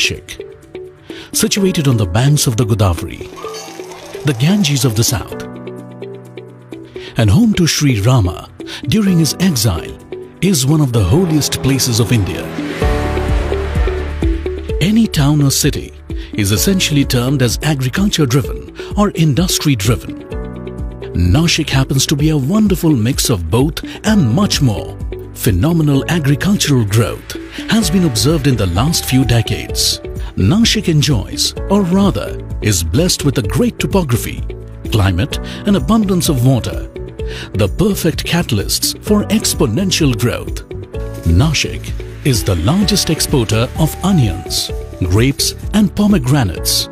Nashik. Situated on the banks of the Godavari, the Ganges of the south, and home to Sri Rama during his exile, is one of the holiest places of India. Any town or city is essentially termed as agriculture driven or industry driven. Nashik happens to be a wonderful mix of both and much more. Phenomenal agricultural growth has been observed in the last few decades. Nashik enjoys, or rather, is blessed with a great topography, climate and abundance of water. The perfect catalysts for exponential growth. Nashik is the largest exporter of onions, grapes and pomegranates.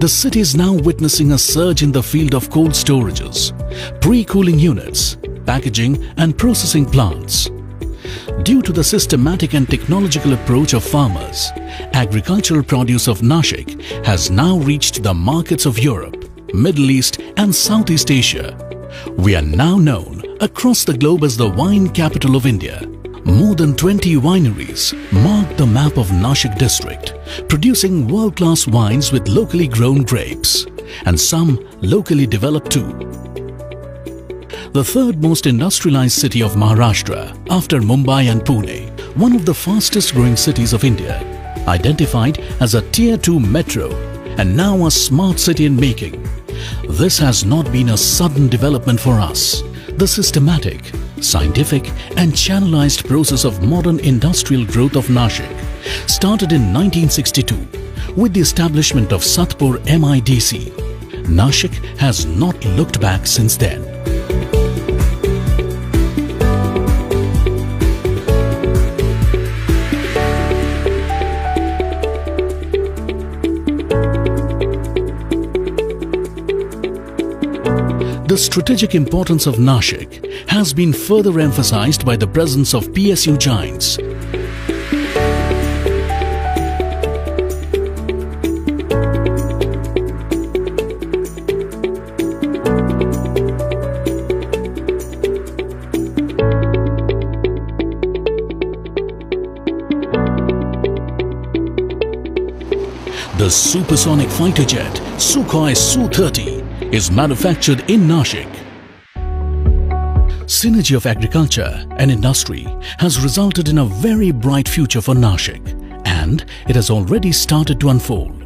The city is now witnessing a surge in the field of cold storages, pre-cooling units, packaging and processing plants. Due to the systematic and technological approach of farmers, agricultural produce of Nashik has now reached the markets of Europe, Middle East and Southeast Asia. We are now known across the globe as the wine capital of India. More than 20 wineries mark the map of Nashik district, producing world-class wines with locally grown grapes, and some locally developed too. The third most industrialized city of Maharashtra after Mumbai and Pune, one of the fastest growing cities of India, identified as a Tier 2 metro and now a smart city in making. This has not been a sudden development for us. The systematic, scientific and channelized process of modern industrial growth of Nashik started in 1962 with the establishment of Satpur MIDC. Nashik has not looked back since then. The strategic importance of Nashik has been further emphasized by the presence of PSU giants. The supersonic fighter jet Sukhoi Su-30 is manufactured in Nashik. Synergy of agriculture and industry has resulted in a very bright future for Nashik and it has already started to unfold.